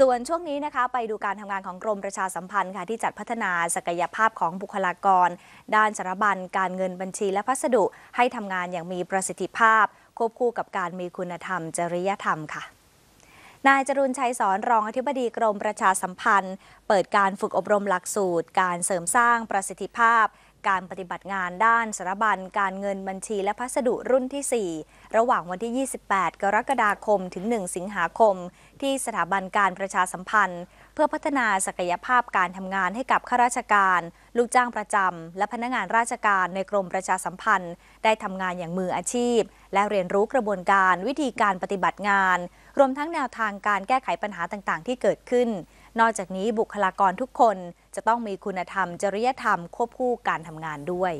ส่วนช่วงนี้นะคะไปดูการทำงานของกรมประชาสัมพันธ์ค่ะที่จัดพัฒนาศักยภาพของบุคลากร ด้านสารบัญการเงินบัญชีและพัสดุ ให้ทำงานอย่างมีประสิทธิภาพ ควบคู่กับการมีคุณธรรม จริยธรรมค่ะนายจรุนชัยสอนรองอธิบดีกรมประชาสัมพันธ์ เปิดการฝึกอบรมหลักสูตร การเสริมสร้างประสิทธิภาพ การปฏิบัติงานด้านสารบัญการเงินบัญชีและพัสดุรุ่นที่ 4 ระหว่างวันที่ 28 กรกฎาคมถึง 1 สิงหาคม ที่สถาบันการประชาสัมพันธ์ เพื่อพัฒนาศักยภาพการทำงานให้กับข้าราชการ ลูกจ้างประจำและพนักงานราชการในกรมประชาสัมพันธ์ ได้ทำงานอย่างมืออาชีพ และเรียนรู้กระบวนการวิธีการปฏิบัติงาน รวมทั้งแนวทางการแก้ไขปัญหาต่างๆ ที่เกิดขึ้น นอกจากนี้บุคลากรทุกคนจะต้องมีคุณธรรม จริยธรรมควบคู่การทำงานด้วย